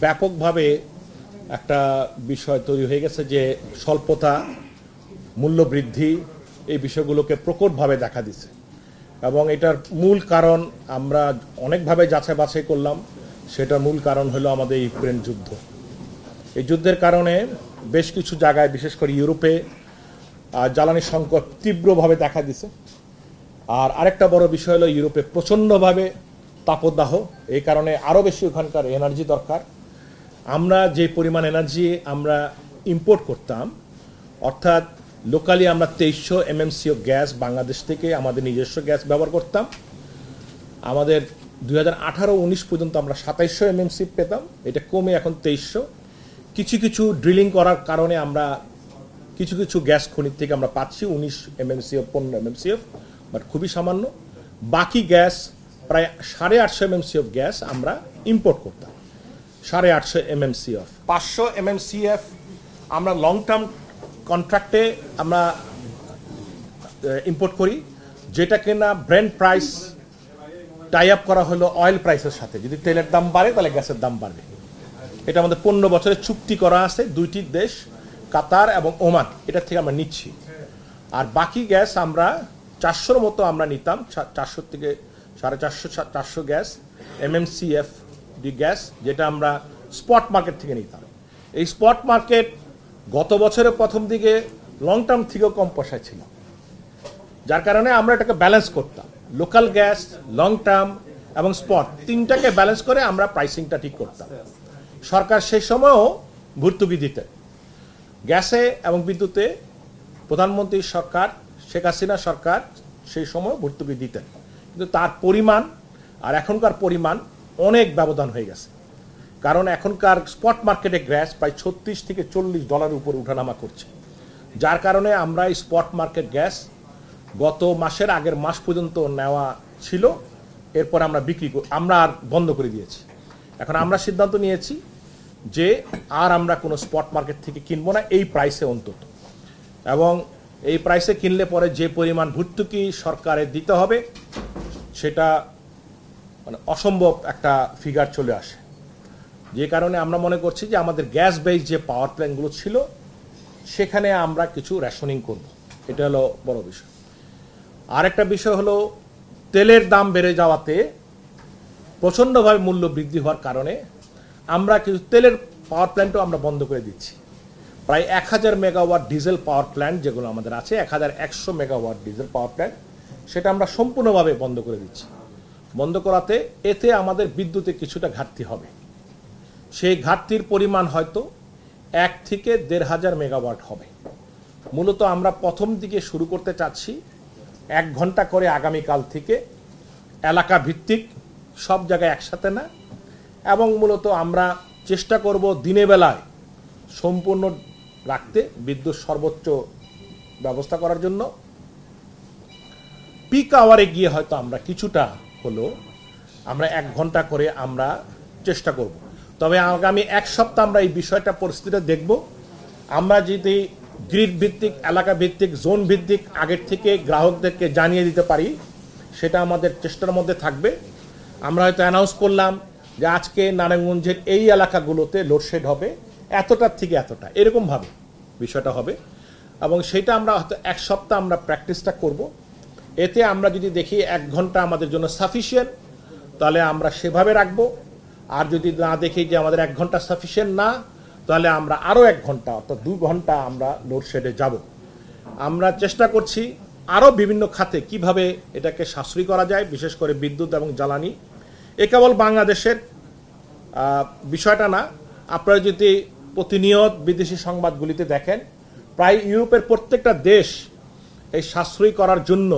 ব্যাপকভাবে একটা বিষয় তৈরি হয়ে গেছে যে স্বল্পতা, মূল্যবৃদ্ধি এই বিষয়গুলোকে প্রকটভাবে দেখা দিছে। এবং এটার মূল কারণ আমরা অনেকভাবে যাচাই বাছাই করলাম। সেটার মূল কারণ হলো আমাদের ইউক্রেন যুদ্ধ। এই যুদ্ধের কারণে বেশ কিছু জায়গায়, বিশেষ করে ইউরোপে জ্বালানি সংকট তীব্রভাবে দেখা দিছে। আর আরেকটা বড় বিষয় হলো ইউরোপে প্রচণ্ডভাবে তাপদাহ। এই কারণে আরও বেশি ওখানকার এনার্জি দরকার। আমরা যে পরিমাণ এনার্জি আমরা ইম্পোর্ট করতাম, অর্থাৎ লোকালি আমরা তেইশশো এমএমসি অফ গ্যাস বাংলাদেশ থেকে আমাদের নিজস্ব গ্যাস ব্যবহার করতাম। আমাদের দুই হাজার আঠারো উনিশ পর্যন্ত আমরা সাতাইশশো এমএমসি পেতাম, এটা কমে এখন তেইশশো। কিছু কিছু ড্রিলিং করার কারণে আমরা কিছু কিছু গ্যাস খনির থেকে আমরা পাচ্ছি উনিশ এমএমসি অফ পনেরো এমএমসি অফ বাট খুবই সামান্য। বাকি গ্যাস প্রায় সাড়ে আটশো এমএমসি অফ গ্যাস আমরা ইম্পোর্ট করতাম। সাড়ে আটশো এমএমসি অফ পাঁচশো এমএমসিএফ আমরা লং টার্ম কন্ট্রাক্টে আমরা ইম্পোর্ট করি, যেটা কিনা ব্র্যান্ড প্রাইস টাই আপ করা হলো অয়েল প্রাইসের সাথে। যদি তেলের দাম বাড়ে, তাহলে গ্যাসের দাম বাড়বে। এটা আমাদের পনেরো বছরের চুক্তি করা আছে, দুইটি দেশ, কাতার এবং ওমান এটা থেকে আমরা নিচ্ছি। আর বাকি গ্যাস আমরা চারশোর মতো আমরা নিতাম চারশো থেকে সাড়ে চারশো চারশো গ্যাস এমএমসিএফ ডি গ্যাস, যেটা আমরা স্পট মার্কেট থেকে নিতাম। এই স্পট মার্কেট গত বছরের প্রথম দিকে লং টার্ম থেকেও কম পয়সায় ছিল। যার কারণে আমরা এটাকে ব্যালেন্স করতাম। লোকাল গ্যাস লং টার্ম এবং স্পট তিনটাকে ব্যালেন্স করে আমরা প্রাইসিংটা ঠিক করতাম। সরকার সেই সময়ও ভর্তুকি দিতে গ্যাসে এবং বিদ্যুতে প্রধানমন্ত্রী সরকার, শেখ হাসিনা সরকার সেই সময় ভর্তুকি দিতেন। কিন্তু তার পরিমাণ আর এখনকার পরিমাণ অনেক ব্যবধান হয়ে গেছে। কারণ এখনকার স্পট মার্কেটে গ্যাস প্রায় ছত্রিশ থেকে চল্লিশ ডলার উপর উঠানামা করছে। যার কারণে আমরা এই স্পট মার্কেট গ্যাস গত মাসের আগের মাস পর্যন্ত নেওয়া ছিল, এরপর আমরা বিক্রি কর- আমরা আর বন্ধ করে দিয়েছি। এখন আমরা সিদ্ধান্ত নিয়েছি যে আর আমরা কোনো স্পট মার্কেট থেকে কিনবো না, এই প্রাইসে অন্তত। এবং এই প্রাইসে কিনলে পরে যে পরিমাণ ভর্তুকি সরকারের দিতে হবে, সেটা মানে অসম্ভব একটা ফিগার চলে আসে। যে কারণে আমরা মনে করছি যে আমাদের গ্যাস বেস যে পাওয়ার প্ল্যান্টগুলো ছিল, সেখানে আমরা কিছু রেশনিং করব। এটা হলো বড় বিষয়। আরেকটা বিষয় হলো, তেলের দাম বেড়ে যাওয়াতে প্রচণ্ডভাবে মূল্য বৃদ্ধি হওয়ার কারণে আমরা কিছু তেলের পাওয়ার প্ল্যান্টও আমরা বন্ধ করে দিচ্ছি। প্রায় এক হাজার মেগাওয়াট ডিজেল পাওয়ার প্ল্যান্ট যেগুলো আমাদের আছে, এক হাজার একশো মেগাওয়াট ডিজেল পাওয়ার প্ল্যান্ট সেটা আমরা সম্পূর্ণভাবে বন্ধ করে দিচ্ছি। বন্ধ করাতে এতে আমাদের বিদ্যুতে কিছুটা ঘাটতি হবে। সেই ঘাটতির পরিমাণ হয়তো এক থেকে দেড় হাজার মেগাওয়াট হবে। মূলত আমরা প্রথম দিকে শুরু করতে চাচ্ছি এক ঘণ্টা করে আগামীকাল থেকে এলাকা ভিত্তিক সব জায়গায় একসাথে না, এবং মূলত আমরা চেষ্টা করব দিনে বেলায় সম্পূর্ণ রাখতে বিদ্যুৎ সর্বোচ্চ ব্যবস্থা করার জন্য। পিক আওয়ারে গিয়ে হয়তো আমরা কিছুটা হলো আমরা এক ঘণ্টা করে আমরা চেষ্টা করব। তবে আগামী এক সপ্তাহ আমরা এই বিষয়টা পরিস্থিতিটা দেখব। আমরা যদি গ্রিড ভিত্তিক, এলাকা ভিত্তিক জোন ভিত্তিক আগের থেকে গ্রাহকদেরকে জানিয়ে দিতে পারি, সেটা আমাদের চেষ্টার মধ্যে থাকবে। আমরা হয়তো অ্যানাউন্স করলাম যে আজকে নারায়ণগঞ্জের এই এলাকাগুলোতে লোডশেড হবে এতটার থেকে এতটা, এরকমভাবে বিষয়টা হবে। এবং সেটা আমরা হয়তো এক সপ্তাহ আমরা প্র্যাকটিসটা করব। এতে আমরা যদি দেখি এক ঘণ্টা আমাদের জন্য সাফিসিয়েন্ট তাহলে আমরা সেভাবে রাখব। আর যদি না দেখি যে আমাদের এক ঘণ্টা সাফিসিয়েন্ট না, তাহলে আমরা আরও এক ঘণ্টা অর্থাৎ দু ঘণ্টা আমরা লোডশেডে যাব। আমরা চেষ্টা করছি আরও বিভিন্ন খাতে কীভাবে এটাকে সাশ্রয়ী করা যায়, বিশেষ করে বিদ্যুৎ এবং জ্বালানি। এ কেবল বাংলাদেশের বিষয়টা না। আপনারা যদি প্রতিনিয়ত বিদেশি সংবাদগুলিতে দেখেন, প্রায় ইউরোপের প্রত্যেকটা দেশ এই সাশ্রয়ী করার জন্য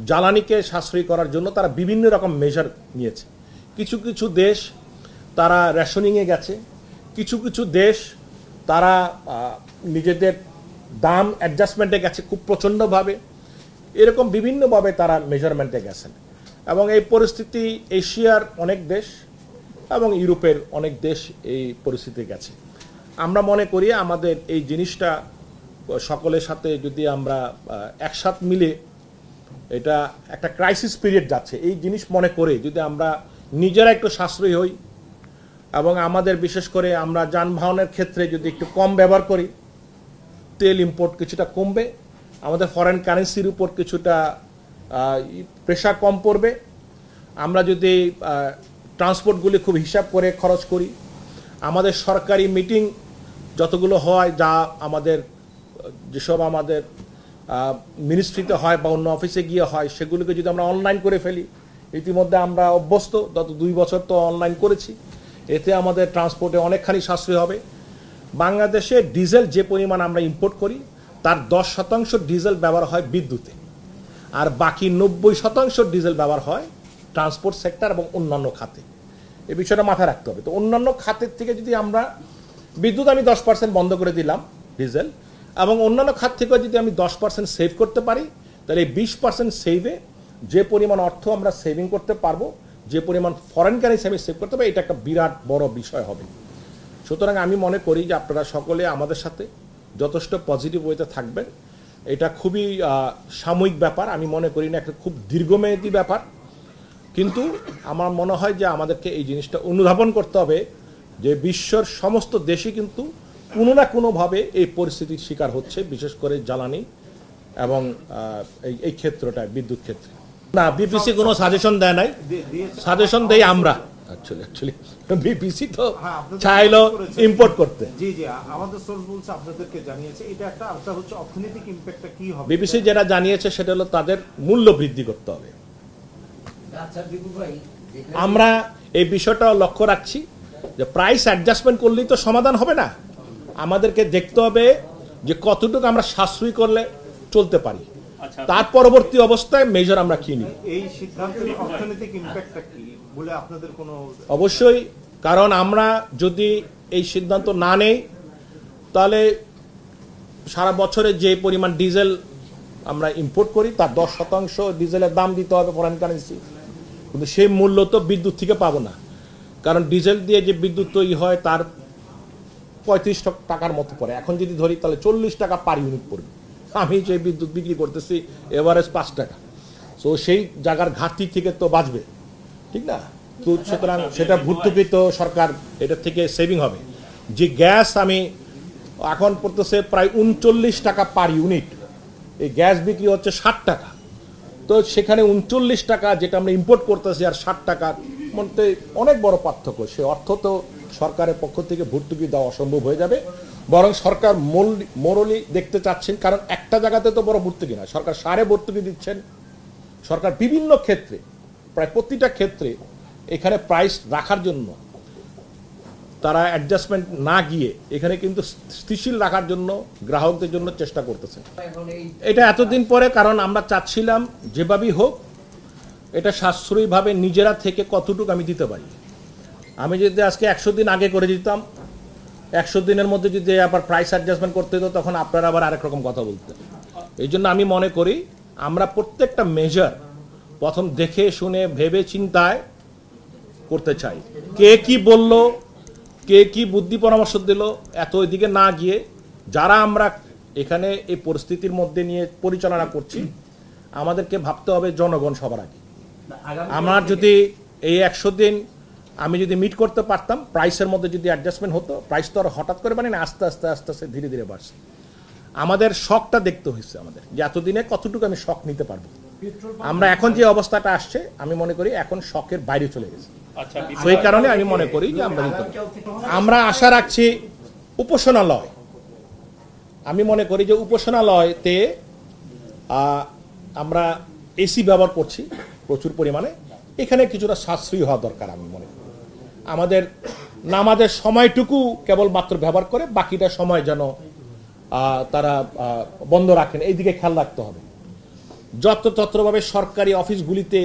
জ্বালানিকে সাশ্রয়ী করার জন্য তারা বিভিন্ন রকম মেজার নিয়েছে। কিছু কিছু দেশ তারা রেশনিংয়ে গেছে, কিছু কিছু দেশ তারা নিজেদের দাম অ্যাডজাস্টমেন্টে গেছে খুব প্রচণ্ডভাবে। এরকম বিভিন্নভাবে তারা মেজারমেন্টে গেছেন। এবং এই পরিস্থিতি এশিয়ার অনেক দেশ এবং ইউরোপের অনেক দেশ এই পরিস্থিতি গেছে। আমরা মনে করি আমাদের এই জিনিসটা, সকলের সাথে যদি আমরা একসাথ মিলে এটা একটা ক্রাইসিস পিরিয়ড যাচ্ছে। এই জিনিস মনে করে যদি আমরা নিজেরা একটু সাশ্রয়ী হই এবং আমাদের বিশেষ করে আমরা যানবাহনের ক্ষেত্রে যদি একটু কম ব্যবহার করি, তেল ইম্পোর্ট কিছুটা কমবে, আমাদের ফরেন কারেন্সির উপর কিছুটা প্রেশার কম পড়বে। আমরা যদি ট্রান্সপোর্টগুলি খুব হিসাব করে খরচ করি, আমাদের সরকারি মিটিং যতগুলো হয় যা আমাদের, যেসব আমাদের মিনিস্ট্রিতে হয় বা অন্য অফিসে গিয়ে হয়, সেগুলোকে যদি আমরা অনলাইন করে ফেলি, ইতিমধ্যে আমরা অভ্যস্ত, গত দুই বছর তো অনলাইন করেছি। এতে আমাদের ট্রান্সপোর্টে অনেকখানি সাশ্রয় হবে। বাংলাদেশে ডিজেল যে পরিমাণ আমরা ইম্পোর্ট করি, তার দশ শতাংশ ডিজেল ব্যবহার হয় বিদ্যুতে। আর বাকি নব্বই শতাংশ ডিজেল ব্যবহার হয় ট্রান্সপোর্ট সেক্টর এবং অন্যান্য খাতে। এই বিষয়টা মাথায় রাখতে হবে। তো অন্যান্য খাতের থেকে যদি আমরা, বিদ্যুৎ আমি দশ পার্সেন্ট বন্ধ করে দিলাম ডিজেল এবং অন্যান্য খাত থেকেও যদি আমি দশ পার্সেন্ট সেভ করতে পারি, তাহলে এই বিশ পার্সেন্ট সেভে যে পরিমাণ অর্থ আমরা সেভিং করতে পারব, যে পরিমাণ ফরেন কারেন্সি আমি সেভ করতে পারি, এটা একটা বিরাট বড় বিষয় হবে। সুতরাং আমি মনে করি যে আপনারা সকলে আমাদের সাথে যথেষ্ট পজিটিভ ওয়েতে থাকবেন। এটা খুবই সাময়িক ব্যাপার, আমি মনে করি না, একটা খুব দীর্ঘমেয়াদী ব্যাপার। কিন্তু আমার মনে হয় যে আমাদেরকে এই জিনিসটা অনুধাবন করতে হবে যে বিশ্বর সমস্ত দেশই কিন্তু কোনো না কোনোভাবে এই পরিস্থিতির শিকার হচ্ছে বিশেষ করে জ্বালানি এবং এই এই ক্ষেত্রটায় বিদ্যুৎ ক্ষেত্রে। না বিপিসি কোনো সাজেশন দেয় নাই। সাজেশন দেই আমরা। অ্যাকচুয়ালি অ্যাকচুয়ালি বিপিসি তো হ্যাঁ, চাইলো ইম্পোর্ট করতে। জি জি আ- আমাদের সোর্স বলছে আপনাদেরকে জানিয়েছে। এটা একটা একটা হচ্ছে অর্থনৈতিক ইম্প্যাক্টটা কি হবে? বিবিসি যেটা জানিয়েছে সেটা হলো তাদের মূল্য বৃদ্ধি করতে হবে। আচ্ছা আমরা এই বিষয়টা লক্ষ্য রাখছি যে প্রাইস অ্যাডজাস্টমেন্ট করলেই তো সমাধান হবে না। আমাদেরকে দেখতে হবে যে কতটুকু আমরা সাশ্রয়ী করলে চলতে পারি। তার পরবর্তী অবস্থায় মেজর আমরা কি নিই এই সিদ্ধান্তের অর্থনৈতিক ইম্প্যাক্টটা কি বলে আপনাদের কোনো অবশ্যই কারণ আমরা যদি এই সিদ্ধান্ত না নেই তাহলে সারা বছরে যে পরিমাণ ডিজেল আমরা ইম্পোর্ট করি তার দশ শতাংশ ডিজেলের দাম দিতে হবে ফরেন কারেন্সি কিন্তু সেই মূল্য তো বিদ্যুৎ থেকে পাবো না। কারণ ডিজেল দিয়ে যে বিদ্যুৎ তৈরি হয় তার পঁয়ত্রিশ টাকার মতো পড়ে। এখন যদি ধরি, তাহলে চল্লিশ টাকা পার ইউনিট পড়বে। আমি যে বিদ্যুৎ বিক্রি করতেছি এভারেজ পাঁচ টাকা। তো সেই জায়গার ঘাটতি থেকে তো বাঁচবে। ঠিক না? তো সুতরাং সেটা ভর্তুকিত সরকার এটা থেকে সেভিং হবে। যে গ্যাস আমি এখন পড়তেছে প্রায় উনচল্লিশ টাকা পার ইউনিট এই গ্যাস বিক্রি হচ্ছে ষাট টাকা। তো সেখানে উনচল্লিশ টাকা যেটা আমরা ইম্পোর্ট করতেছি আর ষাট টাকার মধ্যে অনেক বড় পার্থক্য। সে অর্থ তো সরকারের পক্ষ থেকে ভর্তুকি দেওয়া অসম্ভব হয়ে যাবে। বরং সরকার মোরলি দেখতে চাচ্ছেন, কারণ একটা জায়গাতে তো বড় ভর্তুকি না সরকার সারে ভর্তুকি দিচ্ছেন। সরকার বিভিন্ন ক্ষেত্রে, প্রায় প্রতিটা ক্ষেত্রে এখানে প্রাইস রাখার জন্য তারা অ্যাডজাস্টমেন্ট না গিয়ে এখানে কিন্তু স্থিতিশীল রাখার জন্য, গ্রাহকদের জন্য চেষ্টা করতেছে। এটা এতদিন পরে, কারণ আমরা চাচ্ছিলাম যেভাবেই হোক, এটা সাশ্রয়ীভাবে নিজেরা থেকে কতটুকু আমি দিতে পারি। আমি যদি আজকে একশো দিন আগে করে দিতাম একশো দিনের মধ্যে যদি আবার প্রাইস অ্যাডজাস্টমেন্ট করতে হতো তখন আপনারা আবার আরেক রকম কথা বলতেন। এই জন্য আমি মনে করি আমরা প্রত্যেকটা মেজার প্রথম দেখে শুনে ভেবে চিন্তায় করতে চাই। কে কি বলল কে কি বুদ্ধি পরামর্শ দিল এত ওইদিকে না গিয়ে যারা আমরা এখানে এই পরিস্থিতির মধ্যে নিয়ে পরিচালনা করছি আমাদেরকে ভাবতে হবে জনগণ সবার আগে। আমার যদি এই একশো দিন আমি যদি মিট করতে পারতাম প্রাইসের মধ্যে যদি অ্যাডজাস্টমেন্ট হতো প্রাইস তো আর হঠাৎ করে মানে আস্তে আস্তে আস্তে আস্তে ধীরে ধীরে বাড়ছে। আমাদের শখটা দেখতে হয়েছে আমাদের যে এতদিনে কতটুকু আমি শখ নিতে পারব। আমরা এখন যে অবস্থাটা আসছে আমি মনে করি এখন শখের বাইরে চলে গেছে। সেই কারণে আমি মনে করি যে আমরা নিতে আমরা আশা রাখছি উপাসনালয় আমি মনে করি যে উপাসনালয়তে আমরা এসি ব্যবহার করছি প্রচুর পরিমাণে। এখানে কিছুটা সাশ্রয়ী হওয়া দরকার আমি মনে করি। আমাদের নামাজের সময়টুকু কেবলমাত্র ব্যবহার করে, বাকিটা সময় যেন তারা বন্ধ রাখেন। এই দিকে খেয়াল রাখতে হবে। যত্রতত্রভাবে সরকারি অফিসগুলিতে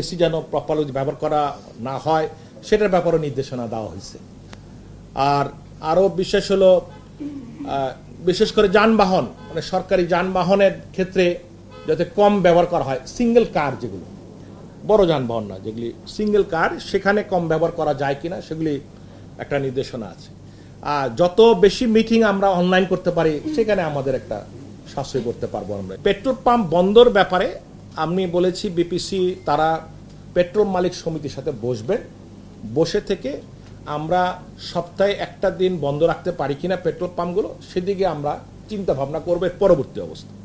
এসি যেন প্রপারলি ব্যবহার করা না হয়, সেটার ব্যাপারে নির্দেশনা দেওয়া হয়েছে। আর আরও বিশেষ হলো বিশেষ করে যানবাহন মানে সরকারি যানবাহনের ক্ষেত্রে যাতে কম ব্যবহার করা হয় সিঙ্গেল কার যেগুলো। বড় যানবাহন না যেগুলি সিঙ্গেল কার সেখানে কম ব্যবহার করা যায় কিনা সেগুলি একটা নির্দেশনা আছে। আর যত বেশি মিটিং আমরা অনলাইন করতে পারি, সেখানে আমাদের একটা সাশ্রয় করতে পারব আমরা। পেট্রোল পাম্প বন্ধর ব্যাপারে আমি বলেছি বিপিসি তারা পেট্রোল মালিক সমিতির সাথে বসবে। বসে থেকে আমরা সপ্তাহে একটা দিন বন্ধ রাখতে পারি কিনা পেট্রোল পাম্পগুলো, সেদিকে আমরা চিন্তা ভাবনা করব পরবর্তী অবস্থা।